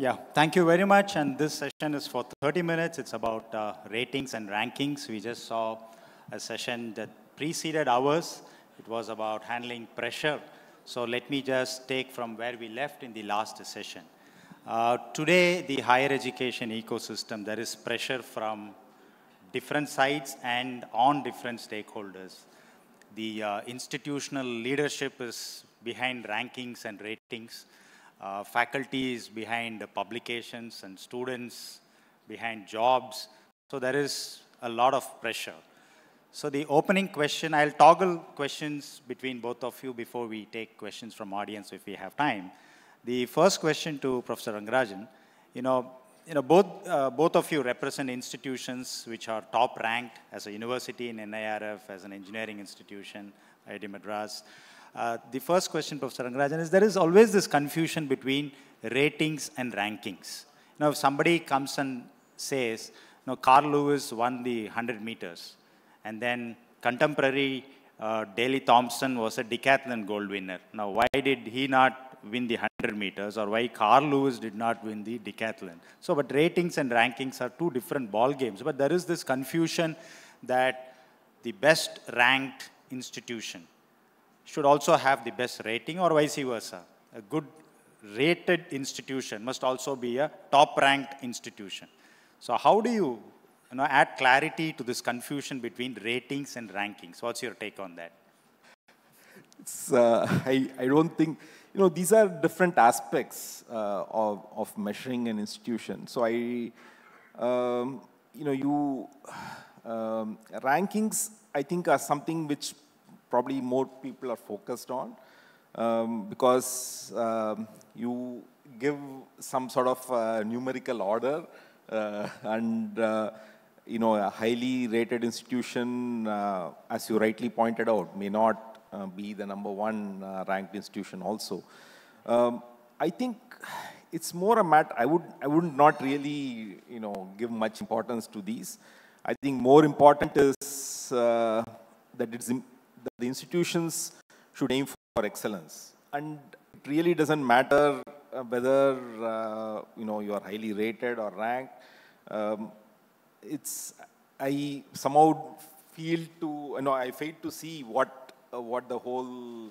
Yeah, thank you very much. And this session is for 30 minutes. It's about uh, ratings and rankings. We just saw a session that preceded ours. It was about handling pressure. So let me just take from where we left in the last session. Uh, today, the higher education ecosystem, there is pressure from different sides and on different stakeholders. The uh, institutional leadership is behind rankings and ratings. Uh, faculty is behind publications and students behind jobs. So there is a lot of pressure. So the opening question, I'll toggle questions between both of you before we take questions from audience if we have time. The first question to Professor Rangarajan, you know, you know, both, uh, both of you represent institutions which are top ranked as a university in NIRF, as an engineering institution, IIT Madras. Uh, the first question, Professor Rangarajan, is there is always this confusion between ratings and rankings. Now, if somebody comes and says, you Carl Lewis won the 100 meters, and then contemporary uh, Daley Thompson was a decathlon gold winner. Now, why did he not win the 100 meters or why Carl Lewis did not win the decathlon. So, but ratings and rankings are two different ball games. But there is this confusion that the best ranked institution should also have the best rating or vice versa. A good rated institution must also be a top ranked institution. So how do you, you know, add clarity to this confusion between ratings and rankings? What's your take on that? Uh, I, I don't think, you know, these are different aspects uh, of, of measuring an institution. So I, um, you know, you, um, rankings, I think, are something which probably more people are focused on um, because um, you give some sort of uh, numerical order uh, and uh, you know a highly rated institution, uh, as you rightly pointed out, may not uh, be the number one uh, ranked institution also. Um, I think it's more a matter, I would, I would not really, you know, give much importance to these. I think more important is that, it's the institutions should aim for excellence. And it really doesn't matter uh, whether, uh, you know, you are highly rated or ranked. Um, it's, I somehow feel to, you know, I fail to see what uh, what the whole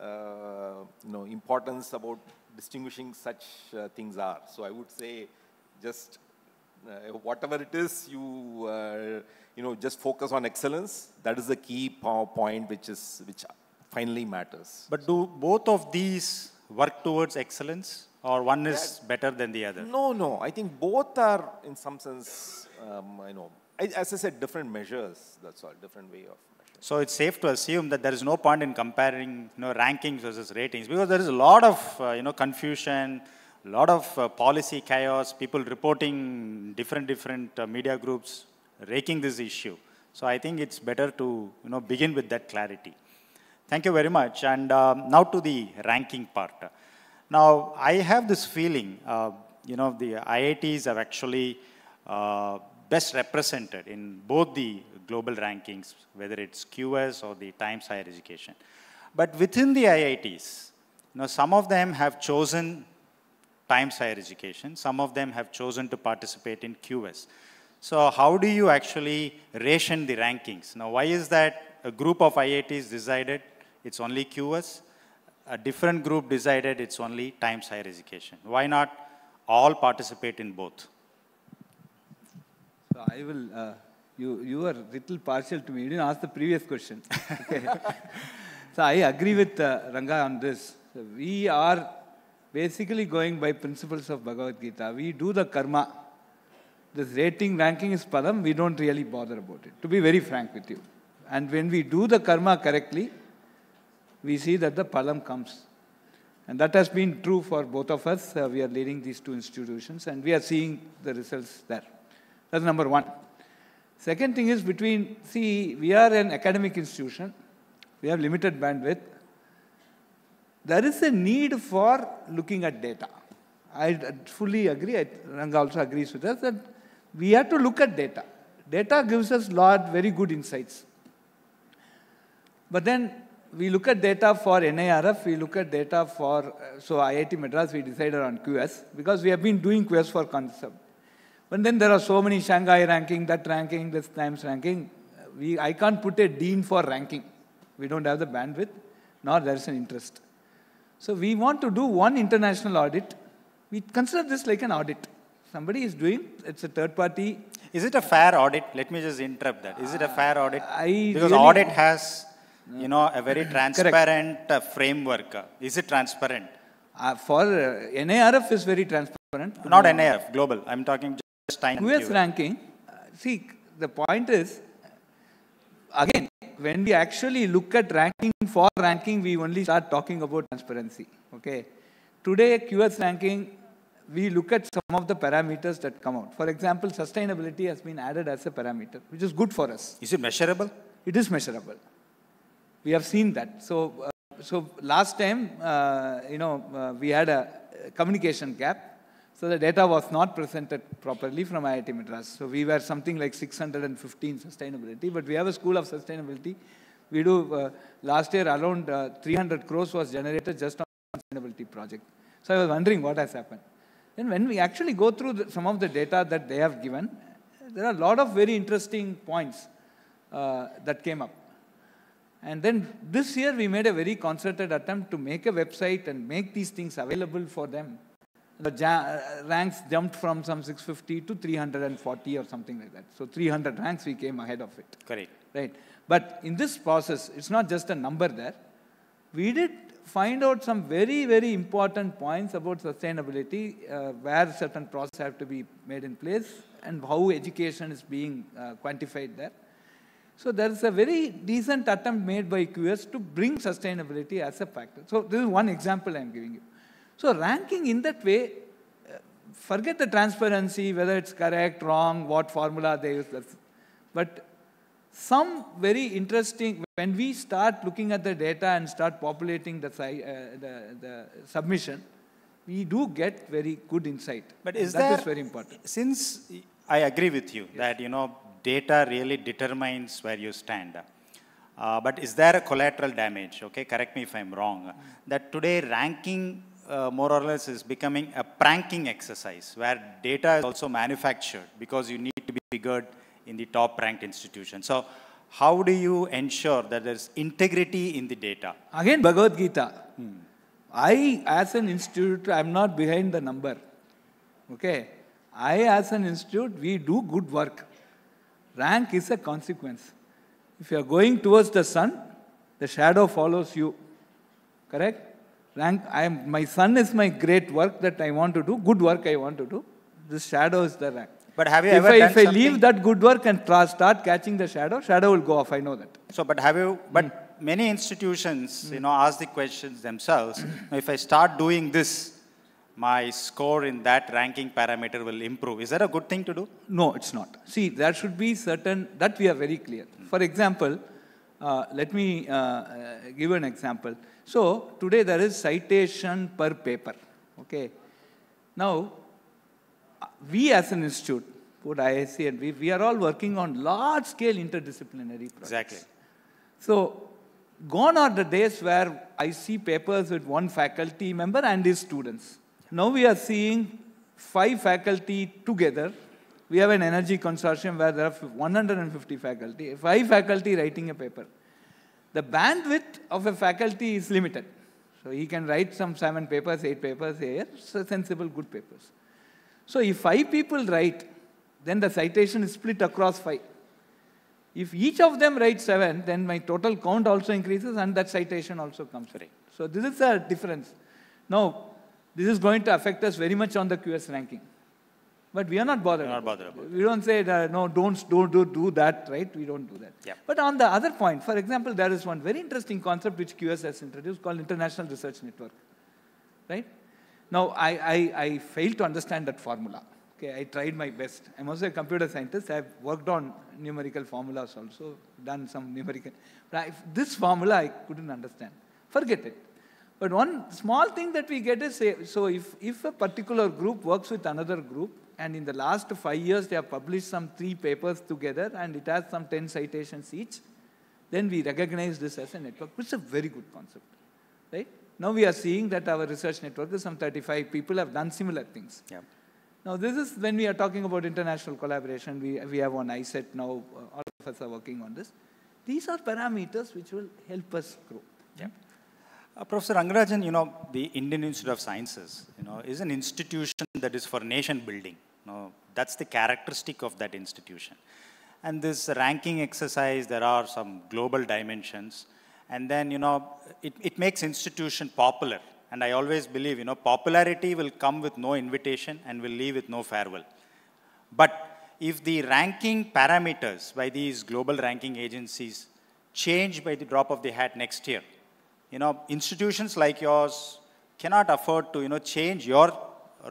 uh, you know importance about distinguishing such uh, things are. So I would say just whatever it is, you you know just focus on excellence. That is the key point, which is which finally matters. But do both of these work towards excellence? or one is yeah. better than the other? No, no. I think both are, in some sense, um, you know, as I said, different measures. That's all, different way of measuring. so it's safe to assume that there is no point in comparing you know, rankings versus ratings because there is a lot of uh, you know, confusion, a lot of uh, policy chaos, people reporting different, different uh, media groups raking this issue. So I think it's better to you know, begin with that clarity. Thank you very much. And um, now to the ranking part. Now, I have this feeling, uh, you know, the IITs are actually uh, best represented in both the global rankings, whether it's QS or the Times Higher Education. But within the IITs, you know, some of them have chosen Times Higher Education, some of them have chosen to participate in QS. So how do you actually ration the rankings? Now, why is that a group of IITs decided it's only QS, a different group decided it's only Times Higher Education? Why not all participate in both? So I will uh, you, you are a little partial to me. You didn't ask the previous question. Okay. so I agree with uh, Ranga on this. So we are basically going by principles of Bhagavad Gita. We do the karma. This rating, ranking is padam. We don't really bother about it, to be very frank with you. And when we do the karma correctly, we see that the palam comes. And that has been true for both of us. Uh, we are leading these two institutions and we are seeing the results there. That's number one. Second thing is between, see, we are an academic institution, we have limited bandwidth. There is a need for looking at data. I fully agree, Ranga also agrees with us that we have to look at data. Data gives us lot very good insights. But then we look at data for NIRF, we look at data for, uh, so IIT Madras, we decided on QS because we have been doing QS for concept. But then there are so many Shanghai ranking, that ranking, this times ranking. We, I can't put a dean for ranking. We don't have the bandwidth, nor there is an interest. So we want to do one international audit. We consider this like an audit. Somebody is doing, it's a third party. Is it a fair audit? Let me just interrupt that. Is it a fair audit? I because really- audit has, you know, a very transparent uh, framework. Is it transparent? Uh, for uh, NIRF is very transparent. Not NIRF, global. I'm talking just time. QA. ranking, uh, see, the point is, again, when we actually look at ranking for ranking, we only start talking about transparency. Okay. Today, QS ranking, we look at some of the parameters that come out. For example, sustainability has been added as a parameter, which is good for us. Is it measurable? It is measurable. We have seen that. So, uh, so last time, uh, you know, uh, we had a communication gap. So the data was not presented properly from IIT Madras. So we were something like 615 sustainability, but we have a school of sustainability. We do, uh, last year around uh, 300 crores was generated just on sustainability project. So I was wondering what has happened. Then when we actually go through the, some of the data that they have given, there are a lot of very interesting points uh, that came up. And then this year we made a very concerted attempt to make a website and make these things available for them. The ja- uh, ranks jumped from some 650 to 340 or something like that. So 300 ranks we came ahead of it. Correct. Right. But in this process, it's not just a number there. We did find out some very, very important points about sustainability, uh, where certain processes have to be made in place and how education is being uh, quantified there. So there is a very decent attempt made by QS to bring sustainability as a factor. So this is one example I'm giving you. So ranking in that way, uh, forget the transparency, whether it's correct, wrong, what formula they use. But some very interesting, when we start looking at the data and start populating the, uh, the, the submission, we do get very good insight. But is That there, is very important. Since I agree with you that, you know, data really determines where you stand. Uh, but is there a collateral damage? Okay, correct me if I'm wrong. That today ranking uh, more or less is becoming a pranking exercise where data is also manufactured because you need to be figured in the top ranked institution. So how do you ensure that there's integrity in the data? Again, Bhagavad Gita. I, as an institute, I'm not behind the number. Okay? I, as an institute, we do good work. Rank is a consequence. If you are going towards the sun, the shadow follows you. Correct? Rank, I am, my son is my great work that I want to do, good work I want to do. This shadow is the rank. But have you if ever I, done if I something- leave that good work and tra- start catching the shadow, shadow will go off. I know that. So, but have you, but many institutions, you know, ask the questions themselves. if I start doing this, my score in that ranking parameter will improve. Is that a good thing to do? No, it's not. See, there should be certain, that we are very clear. For example, uh, let me uh, uh, give an example. So, today there is citation per paper. Okay. Now, we as an institute, both IISc and we, we are all working on large scale interdisciplinary projects. Exactly. So, gone are the days where I see papers with one faculty member and his students. Now we are seeing five faculty together. We have an energy consortium where there are 150 faculty, five faculty writing a paper. The bandwidth of a faculty is limited. So he can write some seven papers, eight papers here, so sensible, good papers. So if five people write, then the citation is split across five. If each of them writes seven, then my total count also increases and that citation also comes. right. So this is a difference. Now, this is going to affect us very much on the QS ranking. But we are not bothered. Not about bothered it. about We don't say, that, no, don't, don't do, do that, right? We don't do that. Yeah. But on the other point, for example, there is one very interesting concept which QS has introduced called International Research Network. Right? Now, I, I, I failed to understand that formula. Okay, I tried my best. I'm also a computer scientist. I've worked on numerical formulas also, done some numerical. But I, this formula I couldn't understand. Forget it. But one small thing that we get is, say, so if, if a particular group works with another group, and in the last five years they have published some three papers together, and it has some 10 citations each, then we recognize this as a network, which is a very good concept, right? Now we are seeing that our research network is some 35 people have done similar things. Yeah. Now this is when we are talking about international collaboration, we, we have one ISET now, uh, all of us are working on this. These are parameters which will help us grow. Yeah. Uh, Professor Rangarajan, you know, the Indian Institute of Sciences, you know, is an institution that is for nation building. That's the characteristic of that institution. And this ranking exercise, there are some global dimensions. And then, you know, it, it makes institution popular. And I always believe, you know, popularity will come with no invitation and will leave with no farewell. But if the ranking parameters by these global ranking agencies change by the drop of the hat next year, you know, institutions like yours cannot afford to, you know, change your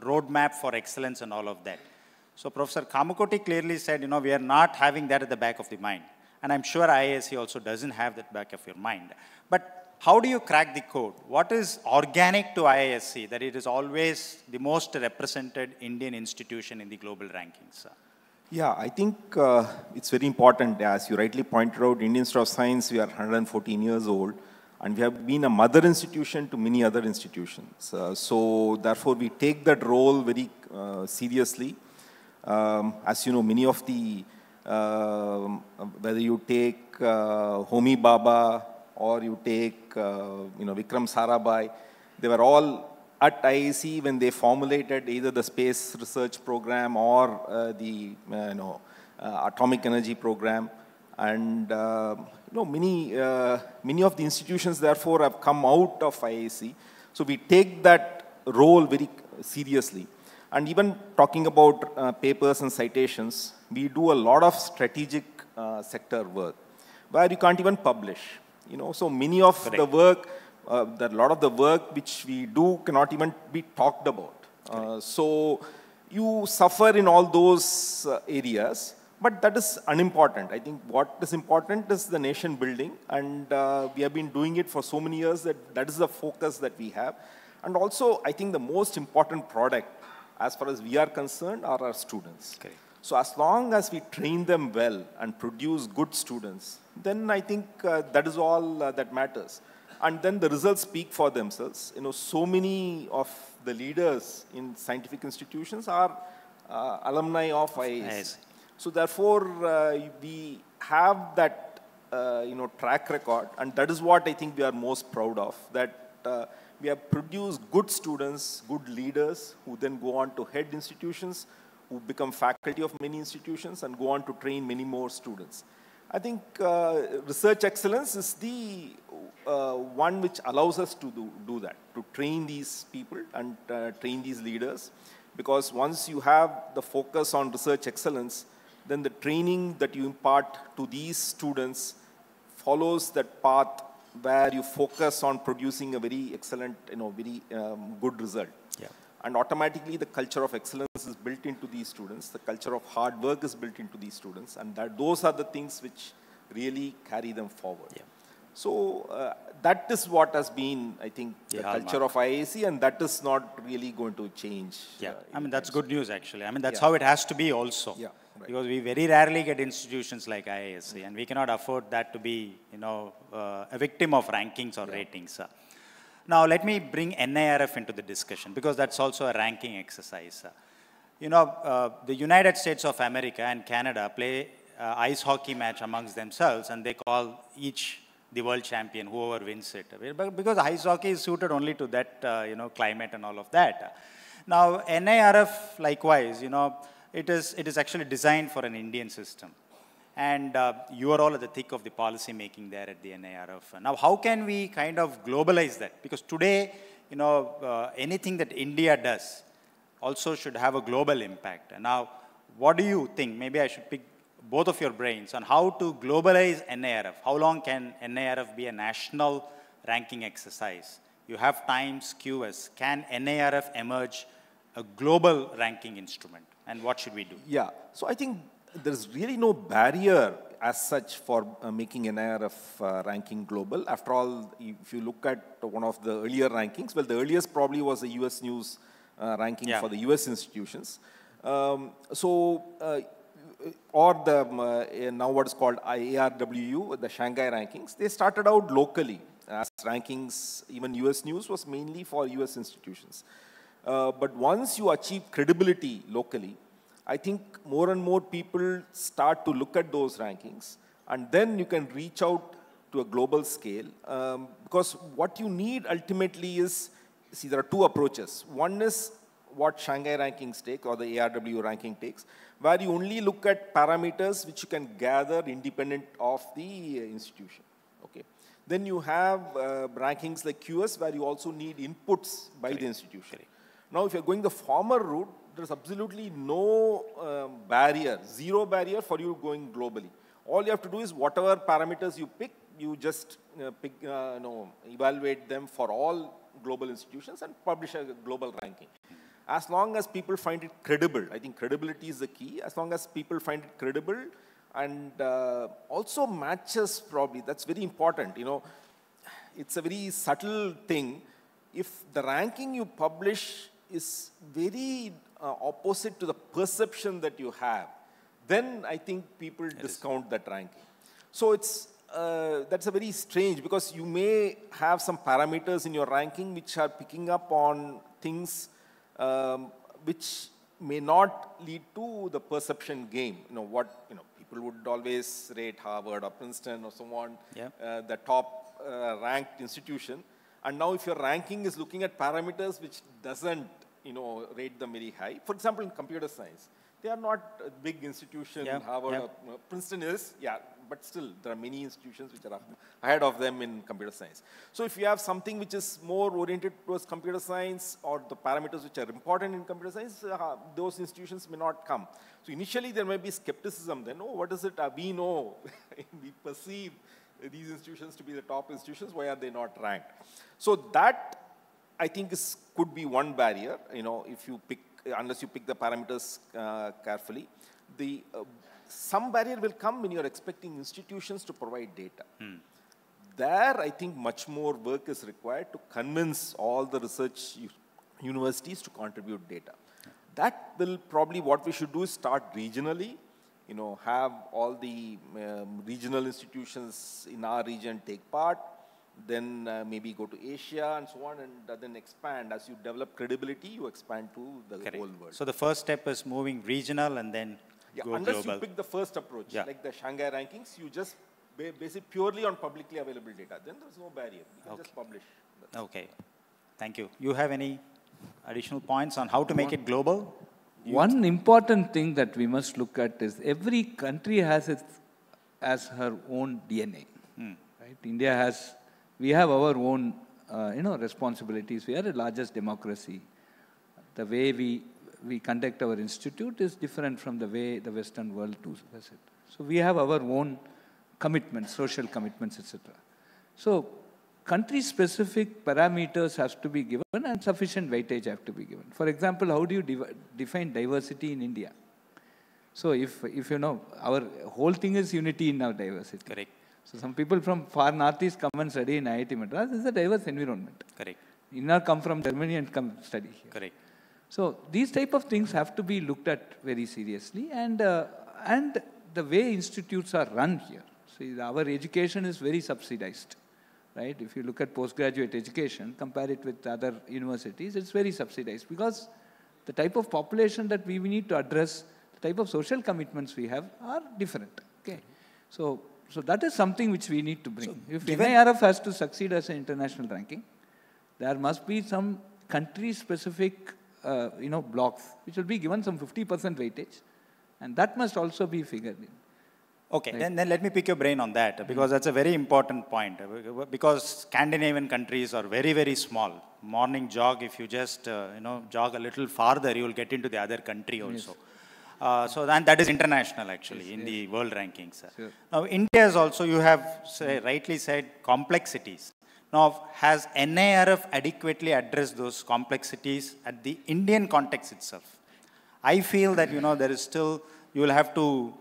roadmap for excellence and all of that. So Professor Kamakoti clearly said, you know, we are not having that at the back of the mind. And I'm sure IISc also doesn't have that back of your mind. But how do you crack the code? What is organic to IISc that it is always the most represented Indian institution in the global rankings? Yeah, I think uh, it's very important. As you rightly pointed out, Indian Institute of Science, we are 114 years old, and we have been a mother institution to many other institutions. Uh, so, therefore, we take that role very uh, seriously. Um, as you know, many of the, um, whether you take uh, Homi Bhabha or you take, uh, you know, Vikram Sarabhai, they were all at IISc when they formulated either the space research program or uh, the, uh, you know, uh, atomic energy program. And, uh, you know, many, many of the institutions, therefore, have come out of IISc. So we take that role very seriously. And even talking about uh, papers and citations, we do a lot of strategic uh, sector work where you can't even publish. You know, so many of Correct. the work, uh, a lot of the work which we do cannot even be talked about. Uh, so you suffer in all those uh, areas, but that is unimportant. I think what is important is the nation building, and uh, we have been doing it for so many years that that is the focus that we have. And also, I think the most important product as far as we are concerned, are our students. Okay. So as long as we train them well and produce good students, then I think uh, that is all uh, that matters. And then the results speak for themselves. You know, so many of the leaders in scientific institutions are uh, alumni of IISc. So therefore, uh, we have that, uh, you know, track record, and that is what I think we are most proud of. That uh, we have produced good students, good leaders who then go on to head institutions, who become faculty of many institutions and go on to train many more students. I think uh, research excellence is the uh, one which allows us to do, do that, to train these people and uh, train these leaders. Because once you have the focus on research excellence, then the training that you impart to these students follows that path where you focus on producing a very excellent, you know, very um, good result. Yeah. And automatically the culture of excellence is built into these students. The culture of hard work is built into these students. And that those are the things which really carry them forward. Yeah. So uh, that is what has been, I think, the, the culture of IISc, and that is not really going to change. Yeah, uh, I mean, that's good news, actually. I mean, that's yeah. how it has to be also. Yeah. Right. Because we very rarely get institutions like IISc, and we cannot afford that to be, you know, uh, a victim of rankings or yeah. ratings. Now, let me bring NIRF into the discussion, because that's also a ranking exercise. You know, uh, the United States of America and Canada play uh, ice hockey match amongst themselves, and they call each the world champion, whoever wins it. But Because ice hockey is suited only to that, uh, you know, climate and all of that. Now, NIRF, likewise, you know, it is, it is actually designed for an Indian system. And uh, you are all at the thick of the policy making there at the NIRF. Now, how can we kind of globalize that? Because today, you know, uh, anything that India does also should have a global impact. And now, what do you think? Maybe I should pick both of your brains on how to globalize NIRF. How long can NIRF be a national ranking exercise? You have times, QS. Can NIRF emerge a global ranking instrument? And what should we do? Yeah, so I think there's really no barrier as such for uh, making NIRF uh, ranking global. After all, if you look at one of the earlier rankings, well, the earliest probably was the US News uh, ranking yeah. for the US institutions. Um, so uh, or the um, uh, now what is called ARWU, the Shanghai rankings, they started out locally as rankings. Even US News was mainly for US institutions. Uh, but once you achieve credibility locally, I think more and more people start to look at those rankings, and then you can reach out to a global scale. Um, because what you need ultimately is, see, there are two approaches. One is what Shanghai rankings take or the ARW ranking takes, where you only look at parameters which you can gather independent of the institution. Okay. Then you have uh, rankings like QS where you also need inputs by the institution. Now, if you're going the former route, there's absolutely no um, barrier, zero barrier for you going globally. All you have to do is whatever parameters you pick, you just uh, pick, uh, evaluate them for all global institutions and publish a global ranking. As long as people find it credible, I think credibility is the key. As long as people find it credible and uh, also matches probably, that's very important. You know, it's a very subtle thing. If the ranking you publish is very uh, opposite to the perception that you have, then I think people it discount is. that ranking. So it's uh, that's a very strange because you may have some parameters in your ranking which are picking up on things um, which may not lead to the perception game. You know what you know people would always rate Harvard or Princeton or someone yeah. uh, the top uh, ranked institution, and now if your ranking is looking at parameters which doesn't you know rate them very high. For example, in computer science, they are not a big institution. Yeah. Harvard. Or, Princeton is yeah but still there are many institutions which are ahead of them in computer science. So if you have something which is more oriented towards computer science or the parameters which are important in computer science, uh, those institutions may not come. So initially there may be skepticism then, oh, what is it? Uh, we know, we perceive these institutions to be the top institutions, why are they not ranked? So that I think this could be one barrier, you know, if you pick, unless you pick the parameters uh, carefully. The uh, some barrier will come when you're expecting institutions to provide data. Hmm. There, I think much more work is required to convince all the research universities to contribute data. That will probably what we should do is start regionally, you know, have all the um, regional institutions in our region take part, then uh, maybe go to Asia and so on, and uh, then expand. As you develop credibility, you expand to the Correct. whole world. So the first step is moving regional and then yeah, unless global. you pick the first approach, yeah. like the Shanghai rankings, you just base it purely on publicly available data. Then there's no barrier. You can okay. just publish. That's okay. Thank you. You have any additional points on how to make it global? One important thing that we must look at is every country has its as her own DNA. Hmm. Right? India has, we have our own, uh, you know, responsibilities. We are the largest democracy. The way we we conduct our institute is different from the way the Western world does it. So we have our own commitments, social commitments, etc. So country-specific parameters have to be given and sufficient weightage have to be given. For example, how do you define diversity in India? So if, if you know, our whole thing is unity in our diversity. Correct. So some people from far northeast come and study in IIT Madras. It's a diverse environment. Correct. Inner come from Germany and come study here. Correct. So these type of things have to be looked at very seriously and, uh, and the way institutes are run here. See, our education is very subsidized, right? If you look at postgraduate education, compare it with other universities, it's very subsidized because the type of population that we need to address, the type of social commitments we have are different, okay? So, so that is something which we need to bring. So if NIRF has to succeed as an international ranking, there must be some country-specific uh, you know, blocks, which will be given some 50% weightage. And that must also be figured in. Okay, right. then, then let me pick your brain on that mm-hmm. because that's a very important point. Because Scandinavian countries are very, very small. Morning jog, if you just, uh, you know, jog a little farther, you will get into the other country also. Yes. Uh, so then that is international actually yes, in yes. the world rankings. Sure. Now India is also, you have say, rightly said, complexities. Now, has NIRF adequately addressed those complexities at the Indian context itself? I feel that, you know, there is still, you will have to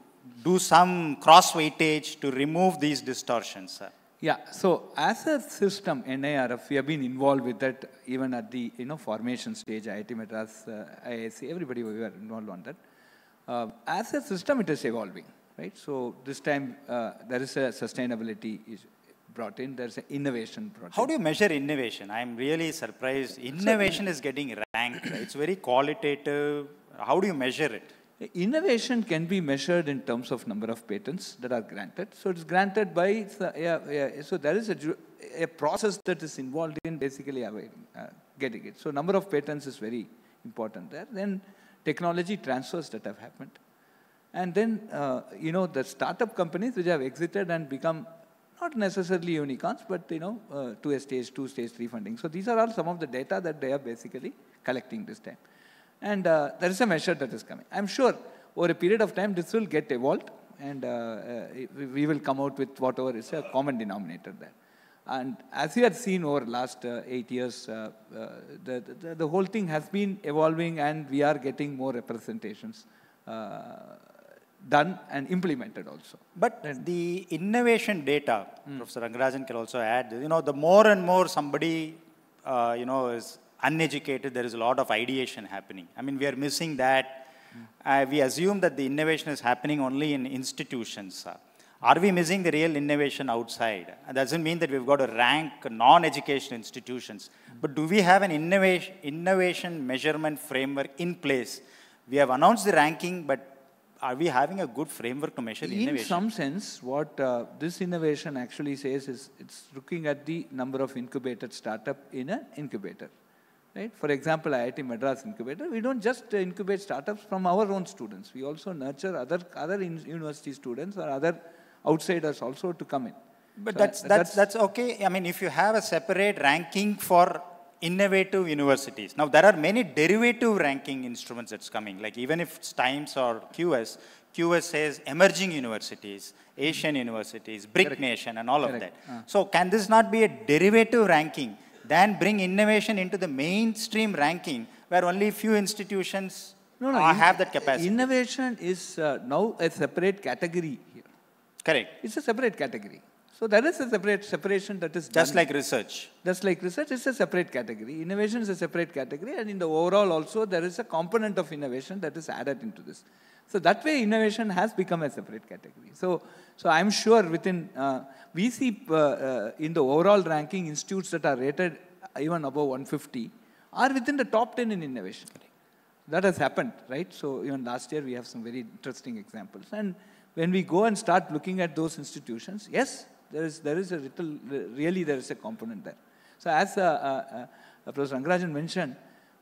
do some cross weightage to remove these distortions. Sir. Yeah, so as a system, NIRF, we have been involved with that even at the, you know, formation stage, IIT Madras, uh, IISc, everybody we were involved on that. Uh, as a system, it is evolving, right? So this time uh, there is a sustainability is brought in. There's an innovation brought How in. do you measure innovation? I'm really surprised. Innovation is getting ranked. It's very qualitative. How do you measure it? Innovation can be measured in terms of number of patents that are granted. So it's granted by, yeah, yeah, so there is a, a process that is involved in basically uh, getting it. So number of patents is very important there. Then technology transfers that have happened. And then, uh, you know, the startup companies which have exited and become not necessarily unicorns, but, you know, uh, to a stage two, stage three funding. So these are all some of the data that they are basically collecting this time. And uh, there is a measure that is coming. I'm sure over a period of time this will get evolved and uh, uh, we will come out with whatever is a common denominator there. And as you had seen over the last uh, eight years, uh, uh, the, the, the whole thing has been evolving and we are getting more representations uh, done and implemented also. But the innovation data, Professor Rangarajan can also add, you know, the more and more somebody, uh, you know, is uneducated, there is a lot of ideation happening. I mean, we are missing that. Uh, we assume that the innovation is happening only in institutions. Are we missing the real innovation outside? That doesn't mean that we've got to rank non-education institutions. But do we have an innovation, innovation measurement framework in place? We have announced the ranking, but are we having a good framework to measure the In innovation? some sense, what uh, this innovation actually says is it's looking at the number of incubated startup in an incubator. Right? For example, IIT Madras incubator, we don't just uh, incubate startups from our own students. We also nurture other, other in- university students or other outsiders also to come in. But So, that's, uh, that's, that's okay. I mean, if you have a separate ranking for innovative universities. Now, there are many derivative ranking instruments that's coming. Like even if it's Times or QS, QS says emerging universities, Asian universities, BRIC nation and all of Correct. that. So can this not be a derivative ranking then bring innovation into the mainstream ranking where only few institutions No, no, uh, have that capacity? Innovation is uh, now a separate category. Correct. It's a separate category. So there is a separate separation that is Just done. like research. Just like research it's a separate category, innovation is a separate category, and in the overall also there is a component of innovation that is added into this. So that way innovation has become a separate category. So, so I'm sure within, uh, we see uh, uh, in the overall ranking institutes that are rated even above 150 are within the top 10 in innovation. Correct. That has happened, right? So even last year we have some very interesting examples. And when we go and start looking at those institutions, yes, there is, there is a little, really there is a component there. So as uh, uh, uh, Professor Rangarajan mentioned,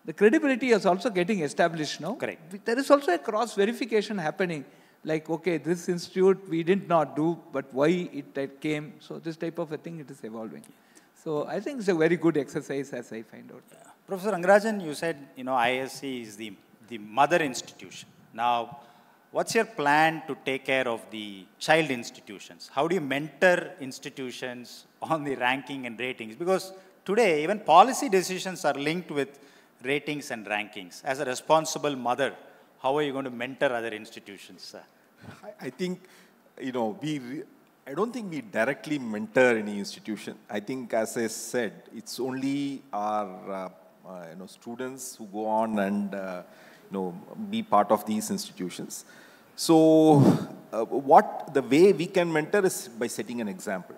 the credibility is also getting established now. Correct. There is also a cross verification happening. Like, okay, this institute we did not do, but why it, it came. So this type of a thing, it is evolving. So I think it's a very good exercise as I find out. Professor Rangarajan, you said, you know, IISc is the, the mother institution. Now, what's your plan to take care of the child institutions? How do you mentor institutions on the ranking and ratings? Because today, even policy decisions are linked with ratings and rankings. As a responsible mother, how are you going to mentor other institutions? I, I think, you know, we, I don't think we directly mentor any institution. I think, as I said, it's only our, uh, uh, you know, students who go on and, uh, know, be part of these institutions. So, uh, what the way we can mentor is by setting an example.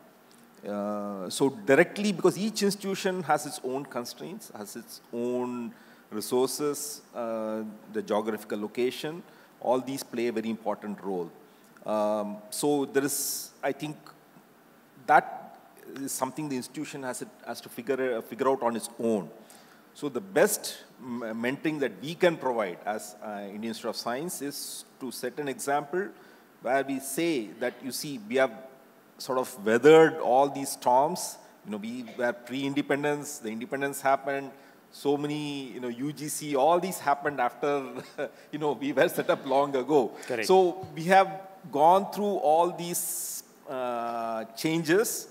Uh, so directly, because each institution has its own constraints, has its own resources, uh, the geographical location, all these play a very important role. Um, so there is, I think, that is something the institution has, it, has to figure, figure out on its own. So the best m- mentoring that we can provide as uh, Indian Institute of Science is to set an example where we say that, you see, we have sort of weathered all these storms. You know, we were pre-independence, the independence happened, so many, you know, UGC, all these happened after, you know, we were set up long ago. Correct. So we have gone through all these uh, changes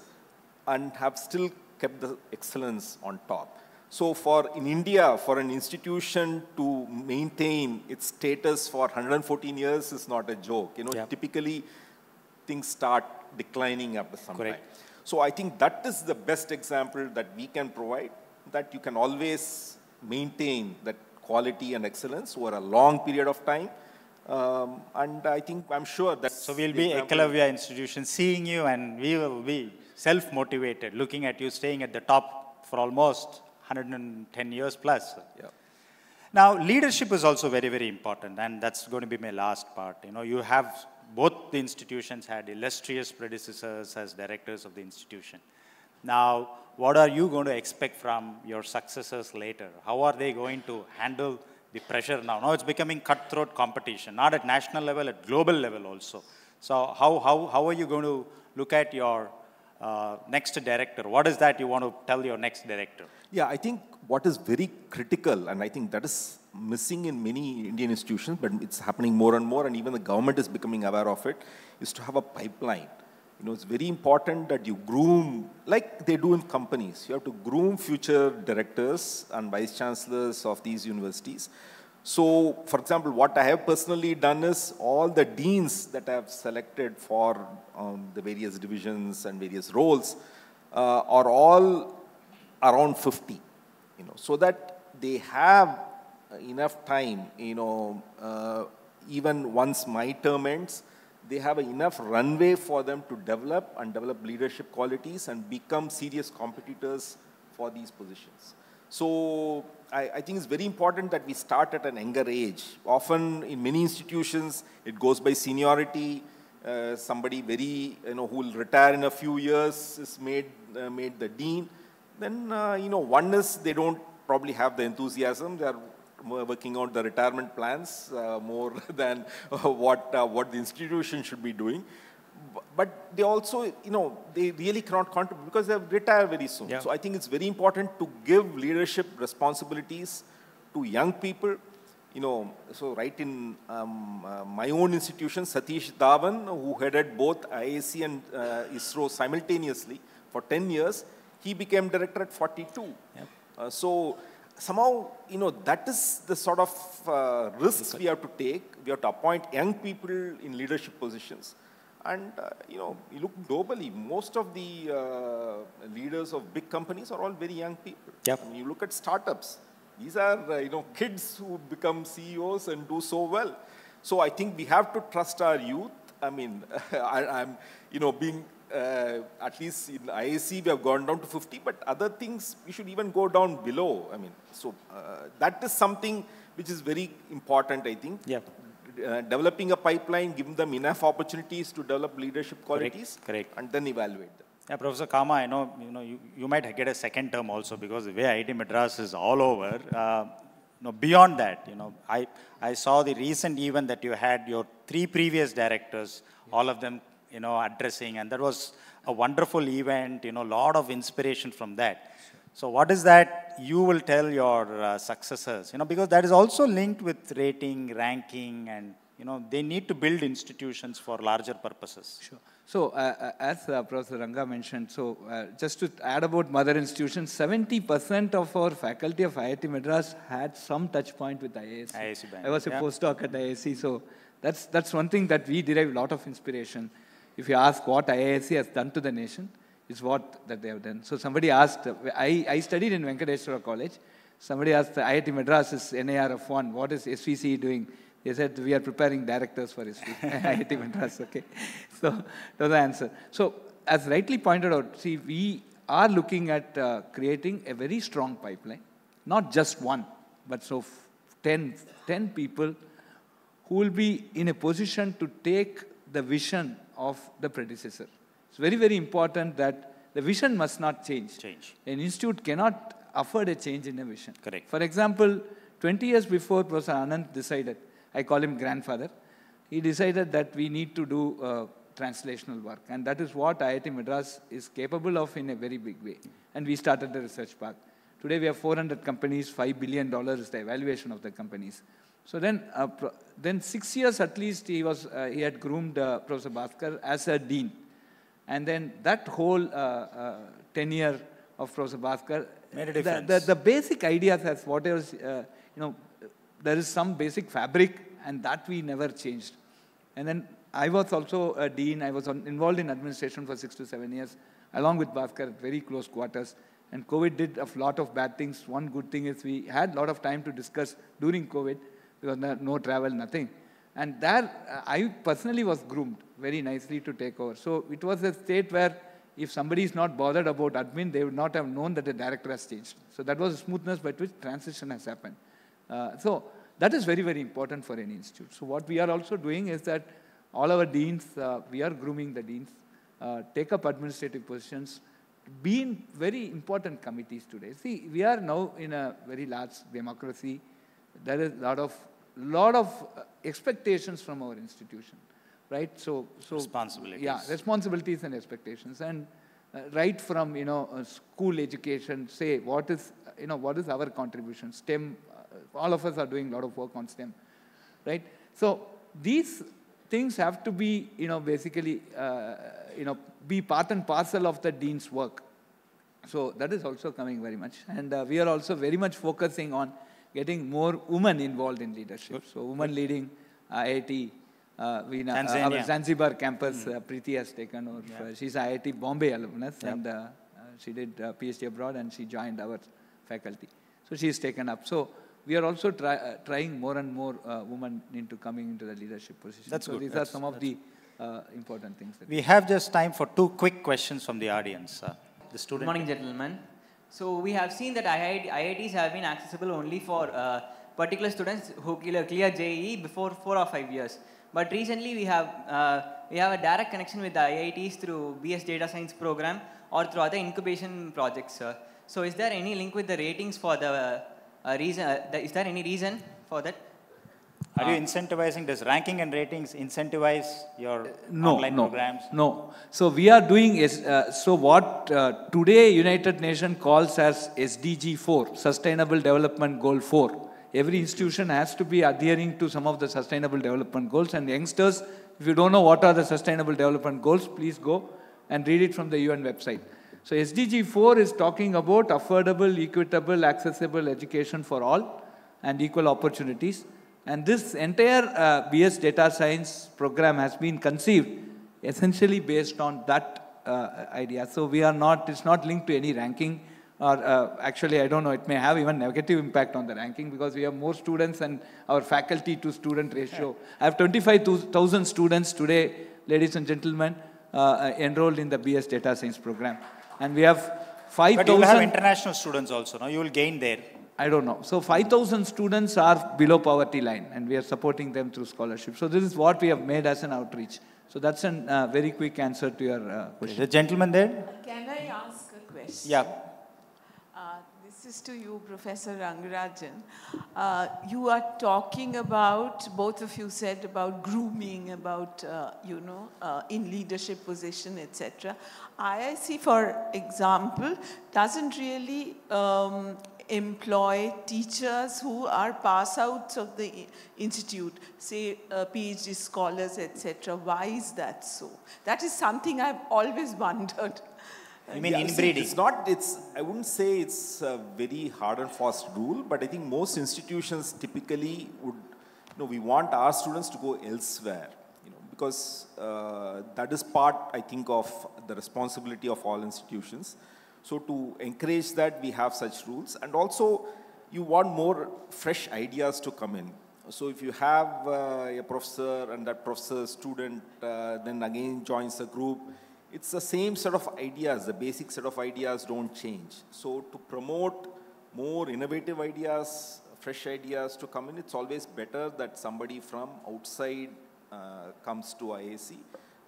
and have still kept the excellence on top. So for in India, for an institution to maintain its status for 114 years is not a joke. You know, Yep. typically things start declining after some Correct. time. So I think that is the best example that we can provide, that you can always maintain that quality and excellence over a long period of time Um, and I think, I'm sure that. So we'll be Eklavya institution seeing you and we will be self-motivated, looking at you staying at the top for almost 110 years plus. Yeah. Now, leadership is also very, very important, and that's going to be my last part. You know, you have both the institutions had illustrious predecessors as directors of the institution. Now, what are you going to expect from your successors later? How are they going to handle the pressure now? Now it's becoming cutthroat competition, not at national level, at global level also. So how, how, how are you going to look at your uh, next director? What is that you want to tell your next director? Yeah, I think what is very critical, and I think that is missing in many Indian institutions, but it's happening more and more, and even the government is becoming aware of it, is to have a pipeline. You know, it's very important that you groom, like they do in companies. You have to groom future directors and vice chancellors of these universities. So, for example, what I have personally done is all the deans that I have selected for um, the various divisions and various roles uh, are all around 50, you know, so that they have enough time, you know, uh, even once my term ends, they have enough runway for them to develop and develop leadership qualities and become serious competitors for these positions. So I, I, think it's very important that we start at an younger age. Often in many institutions, it goes by seniority. Uh, somebody very, you know, who will retire in a few years is made, uh, made the dean. Then, uh, you know, one is they don't probably have the enthusiasm. They are working out the retirement plans uh, more than what, uh, what the institution should be doing. But they also, you know, they really cannot contribute because they retire very soon. Yeah. So I think it's very important to give leadership responsibilities to young people. You know, so right in um, uh, my own institution, Satish Dhawan, who headed both IISc and uh, ISRO simultaneously for 10 years, he became director at 42. Yep. Uh, so somehow, you know, that is the sort of uh, risks we have to take. We have to appoint young people in leadership positions. And, uh, you know, you look globally, most of the uh, leaders of big companies are all very young people. Yep. I mean, you look at startups. These are, uh, you know, kids who become CEOs and do so well. So I think we have to trust our youth. I mean, I, am you know, being uh, at least in IISc, we have gone down to 50, but other things we should even go down below. I mean, so uh, that is something which is very important, I think. Yeah. Uh, developing a pipeline, giving them enough opportunities to develop leadership qualities, correct, correct. and then evaluate them. Yeah, Professor Kama, I know you know you, you might get a second term also because the way IIT Madras is all over. Uh, you know, beyond that, you know, I I saw the recent event that you had your three previous directors, all of them you know, addressing. And that was a wonderful event, you know, a lot of inspiration from that. So what is that you will tell your uh, successors? You know, because that is also linked with rating, ranking, and, you know, they need to build institutions for larger purposes. Sure. So, uh, uh as uh, Professor Ranga mentioned, so uh, just to add about mother institutions, 70% of our faculty of IIT Madras had some touch point with IISc. IISc I was a yeah. postdoc at IISc, so that's, that's one thing that we derive a lot of inspiration if you ask what IISc has done to the nation, it's what that they have done. So somebody asked, I, I studied in Venkateswara College. Somebody asked IIT Madras NIRF one, what is SVC doing? They said, we are preparing directors for IIT Madras, okay. So that was the answer. So as rightly pointed out, see, we are looking at uh, creating a very strong pipeline, not just one, but so 10, 10 people who will be in a position to take the vision of the predecessor. It's very, very important that the vision must not change. Change. An institute cannot afford a change in a vision. Correct. For example, 20 years before Professor Ananth decided, I call him grandfather, he decided that we need to do uh, translational work. And that is what IIT Madras is capable of in a very big way. And we started the research park. Today we have 400 companies, $5 billion is the evaluation of the companies. So then, uh, then six years at least he was uh, he had groomed uh, Professor Bhaskar as a dean, and then that whole uh, uh, tenure of Professor Bhaskar made a difference. The, the, the basic ideas as whatever uh, you know, there is some basic fabric, and that we never changed. And then I was also a dean. I was on, involved in administration for six to seven years, along with Bhaskar at very close quarters. And COVID did a lot of bad things. One good thing is we had a lot of time to discuss during COVID because no, no travel, nothing. And there, I personally was groomed very nicely to take over. So it was a state where if somebody is not bothered about admin, they would not have known that the director has changed. So that was the smoothness by which transition has happened. Uh, so that is very, very important for any institute. So what we are also doing is that all our deans, uh, we are grooming the deans, uh, take up administrative positions, be in very important committees today. See, we are now in a very large democracy. There is a lot of, lot of uh, expectations from our institution right? So, so responsibilities. Yeah, responsibilities and expectations, and uh, right from you know uh, school education, say what is you know what is our contribution? STEM. Uh, all of us are doing a lot of work on STEM, right? So these things have to be you know basically uh, you know be part and parcel of the dean's work. So that is also coming very much, and uh, we are also very much focusing on getting more women involved in leadership. So women leading IIT uh, we know, uh, our Zanzibar campus, mm. uh, Preeti has taken over. Yeah. Uh, she's IIT Bombay alumnus yep. and uh, uh, she did PhD abroad and she joined our faculty. So she's taken up. So we are also try, trying more and more women into coming into the leadership position. That's so good. these that's, are some of the important things. we have just time for two quick questions from the audience. the student. Good morning, gentlemen. So we have seen that IITs have been accessible only for particular students who clear, clear JEE before four or five years. But recently we have, uh, we have a direct connection with the IITs through BS Data Science program or through other incubation projects. Sir. So is there any link with the ratings for the uh, reason, uh, the, is there any reason for that? Are you incentivizing, does ranking and ratings incentivize your no, online no, programs? No, so we are doing, is, uh, so what uh, today United Nations calls as SDG 4, Sustainable Development Goal 4 every institution has to be adhering to some of the sustainable development goals. And youngsters, if you don't know what are the sustainable development goals, please go and read it from the UN website. So SDG 4 is talking about affordable, equitable, accessible education for all and equal opportunities. And this entire uh, BS data science program has been conceived essentially based on that uh, idea. So we are not, it's not linked to any ranking or uh, actually I don't know, it may have even negative impact on the ranking because we have more students and our faculty to student ratio. I have 25,000 students today, ladies and gentlemen, uh, uh enrolled in the BS Data Science program. And we have 5,000... But you will have international students also, no? You will gain there. I don't know. So 5,000 students are below poverty line and we are supporting them through scholarship. So this is what we have made as an outreach. So that's a uh, very quick answer to your uh, question. The gentleman there? Can I ask a question? Yeah. This is to you, Professor Rangarajan. Uh, you are talking about, both of you said about grooming, about, uh, you know, uh, in leadership position, etc. IISc, for example, doesn't really um, employ teachers who are pass outs of the institute, say uh, PhD scholars, etc. Why is that so? That is something I've always wondered. You mean yeah, inbreeding? See, it's not, it's, I wouldn't say it's a very hard and fast rule, but I think most institutions typically would, you know, we want our students to go elsewhere, you know, because uh, that is part, I think, of the responsibility of all institutions. So to encourage that, we have such rules. And also, you want more fresh ideas to come in. So if you have uh, a professor and that professor student uh, then again joins the group, it's the same set of ideas, the basic set of ideas don't change. So to promote more innovative ideas, fresh ideas to come in, it's always better that somebody from outside uh, comes to IISc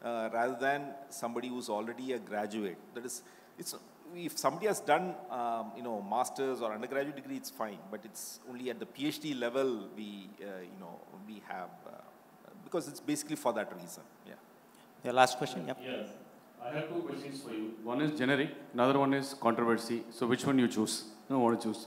uh, rather than somebody who's already a graduate. That is, it's, if somebody has done, um, you know, master's or undergraduate degree, it's fine, but it's only at the PhD level we, uh, you know, we have, uh, because it's basically for that reason, yeah. The last question, yep. Yes. I have two questions for you. One is generic, another one is controversy. So which one you choose? No, want to choose?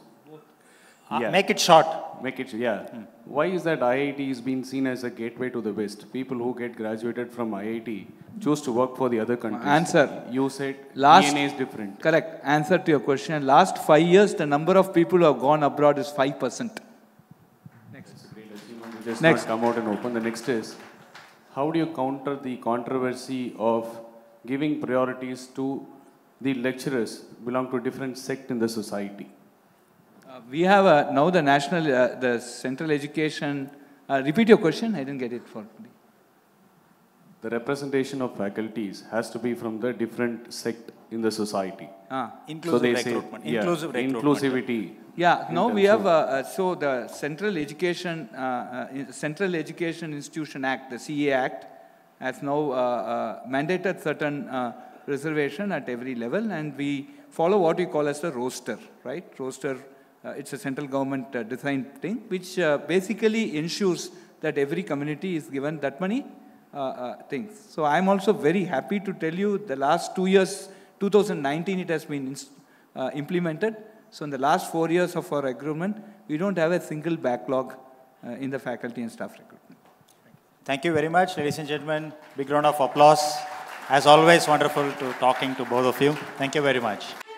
Uh, yeah. Make it short. Make it, yeah. Hmm. Why is that IIT is being seen as a gateway to the West? People who get graduated from IIT choose to work for the other countries. Answer. You said last, DNA is different. Correct. Answer to your question. Last five years, the number of people who have gone abroad is 5%. Next. Just Next. not come out and open. The next is, how do you counter the controversy of giving priorities to the lecturers belong to different sect in the society? We have a, now the national, uh, the central education Uh, repeat your question. I didn't get it for. The representation of faculties has to be from the different sect in the society. Ah. Inclusive so they recruitment. Say, yeah, inclusive recruitment. Inclusivity. Yeah, in now we have, uh, uh, so the Central Education, uh, uh, Central Education Institution Act, the CA Act, has now uh, uh, mandated certain uh, reservation at every level, and we follow what we call as the roster, right? Roster, uh, it's a central government uh, designed thing, which uh, basically ensures that every community is given that many uh, uh, things. So I'm also very happy to tell you the last two years, 2019, it has been uh, implemented. So in the last four years of our agreement, we don't have a single backlog in the faculty and staff recruitment. Thank you very much, ladies and gentlemen. Big round of applause. As always, wonderful to talking to both of you. Thank you very much.